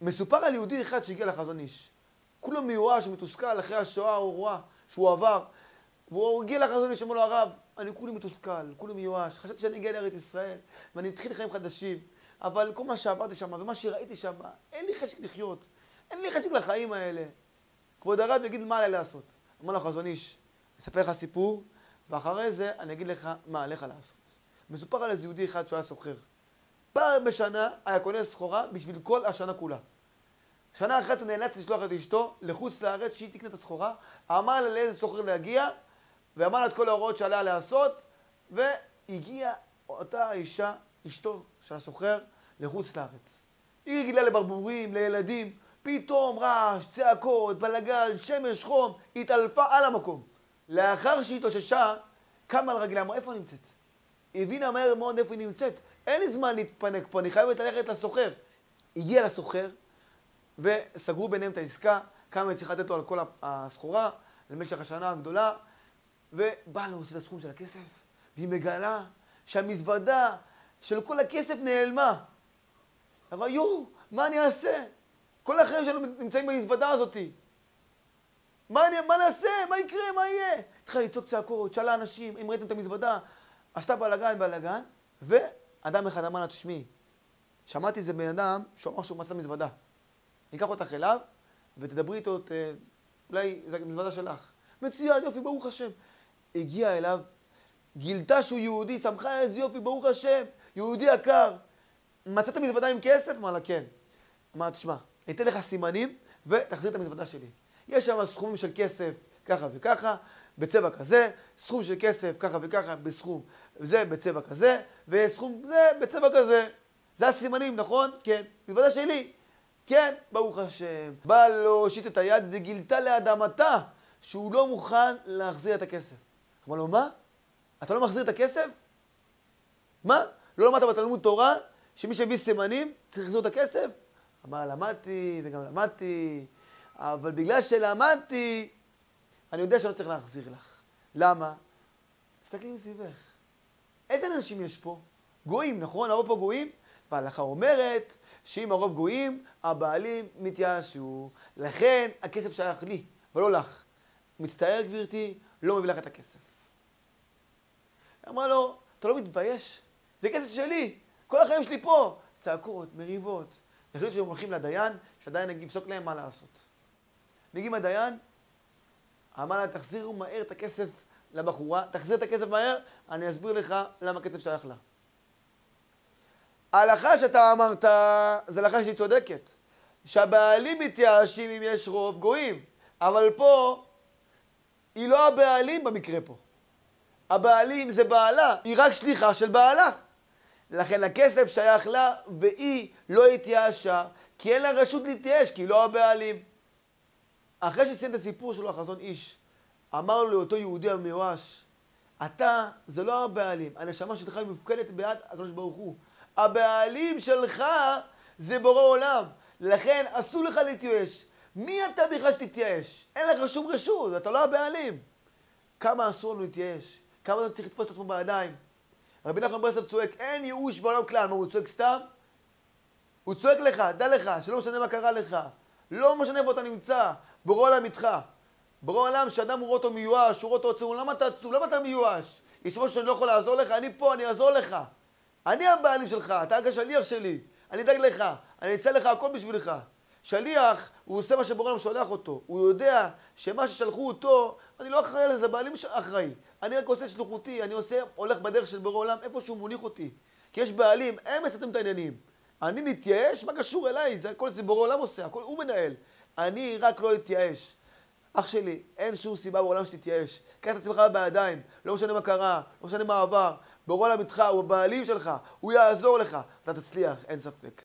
מסופר על יהודי אחד שהגיע לחזון איש. כולו מיואש ומתוסכל אחרי השואה הארורה שהוא עבר. והוא הגיע לחזון איש, אמר לו הרב, אני כולי מתוסכל, כולי מיואש. חשבתי שאני אגיע לארץ ישראל ואני אתחיל חיים חדשים. אבל כל מה שעברתי שם ומה שראיתי שם, אין לי חשק לחיות. אין לי חשק לחיים האלה. כבוד הרב יגיד מה עליי לעשות. אמר לו החזון איש, אספר לך סיפור, ואחרי זה אני אגיד לך מה עליך לעשות. מסופר על איזה יהודי אחד שהוא היה סוחר. פעם בשנה היה קונה סחורה בשביל כל השנה כולה. שנה אחת הוא נאלץ לשלוח את אשתו לחוץ לארץ שהיא תקנה את הסחורה, אמר לה לאיזה סוחר להגיע, ואמר לה את כל ההוראות שעליה לעשות, והגיעה אותה אישה, אשתו של הסוחר, לחוץ לארץ. היא רגילה לברבורים, לילדים, פתאום רעש, צעקות, בלגן, שמש, חום, התעלפה על המקום. לאחר שהיא התאוששה, קמה על רגליה, אמרה, איפה נמצאת? הבינה מהר מאוד איפה היא נמצאת. אין לי זמן להתפנק פה, אני חייבת ללכת לסוחר. הגיע לסוחר, וסגרו ביניהם את העסקה, כמה צריכה לתת לו על כל הסחורה, למשך השנה הגדולה, ובא להוציא את הסכום של הכסף, והיא מגלה שהמזוודה של כל הכסף נעלמה. אמרה, יואו, מה אני אעשה? כל החיים שלנו נמצאים במזוודה הזאתי. מה, אני, מה נעשה? מה יקרה? מה יהיה? התחילה לצעוק צעקות, שאלה אנשים, אם ראיתם את המזוודה, עשתה בלאגן, בלאגן, ואדם אחד אמר לה, תשמעי, שמעתי איזה בן אדם שהוא אמר שהוא מצא מזוודה. ניקח אותך אליו, ותדברי איתו את... אולי זו המזוודה שלך. מצוין, יופי, ברוך השם. הגיעה אליו, גילתה שהוא יהודי, שמחה איזה יופי, ברוך השם, יהודי יקר. מצאת מזוודה עם כסף? אמר לה, כן. אמר, תשמע, אני אתן לך סימנים, ותחזיר את המזוודה שלי. יש שם סכומים של כסף, ככה וככה, בצבע כזה, סכום של כסף, ככה וככה, בסכום זה בצבע כזה, וסכום זה בצבע כזה. זה הסימנים, נכון? כן. מזוודה שלי. כן, ברוך השם. בא להושיט את היד וגילתה לאדמתה שהוא לא מוכן להחזיר את הכסף. אמר לו, מה? אתה לא מחזיר את הכסף? מה? לא למדת בתלמוד תורה שמי שהביא סימנים צריך לחזור את הכסף? אמר, למדתי וגם למדתי, אבל בגלל שלמדתי, אני יודע שלא צריך להחזיר לך. למה? תסתכלי מסביבך. איזה אנשים יש פה? גויים, נכון? הרוב פה גויים? וההלכה אומרת שאם הרוב גויים, הבעלים מתייאשו. לכן הכסף שייך לי, ולא לך. מצטער גברתי, לא מביא לך את הכסף. אמרה לו, אתה לא מתבייש? זה כסף שלי, כל החיים שלי פה. צעקות, מריבות. החליטו שהם הולכים לדיין, שהדיין יפסוק להם מה לעשות. מגיעים הדיין, אמר לה, תחזירו מהר את הכסף לבחורה, תחזיר את הכסף מהר, אני אסביר לך למה הכסף שייך לה. ההלכה שאתה אמרת, זו הלכה שהיא צודקת. שהבעלים מתייאשים אם יש רוב גויים. אבל פה, היא לא הבעלים במקרה פה. הבעלים זה בעלה, היא רק שליחה של בעלה. לכן הכסף שייך לה, והיא לא התייאשה, כי אין לה רשות להתייאש, כי היא לא הבעלים. אחרי שסיים את הסיפור שלו, החזון איש, אמר לו לאותו יהודי המיואש, אתה, זה לא הבעלים, הנשמה שלך היא מופקדת ביד הקדוש ברוך הוא. הבעלים שלך זה בורא עולם, לכן אסור לך להתייאש. מי אתה בכלל שתתייאש? אין לך שום רשות, אתה לא הבעלים. כמה אסור לנו להתייאש? כמה אתה צריך לתפוס את עצמו בידיים? רבי נחמן ברסלב צועק, אין ייאוש בעולם כלל. מה, הוא צועק סתם? הוא צועק לך, דע לך, שלא משנה מה קרה לך. לא משנה איפה אתה נמצא, בורא עולם איתך. בורא עולם, שאדם הוא רואה אותו מיואש, הוא רואה אותו עצוב, למה אתה עצוב? למה אתה מיואש? יש משהו שאני לא יכול לעזור לך? אני פה, אני אעזור לך. אני הבעלים שלך, אתה רק השליח שלי. אני אדאג לך, אני אעשה לך הכל בשבילך. שליח, הוא עושה מה שבורא עולם שולח אותו. הוא יודע שמה ששלחו אותו, אני לא אחראי לזה, בעלים אחראי. אני רק עושה את שלוחותי, אני עושה, הולך בדרך של בורא עולם, איפה שהוא מוליך אותי. כי יש בעלים, הם מסתתרים את העניינים. אני מתייאש? מה קשור אליי? זה הכל זה בורא עולם עושה, הכל הוא מנהל. אני רק לא אתייאש. אח שלי, אין שום סיבה בעולם שתתייאש. קח את עצמך בידיים, לא משנה מה קרה, לא משנה מה עבר. בורא עולם איתך, הוא הבעלים שלך, הוא יעזור לך. אתה תצליח, אין ספק.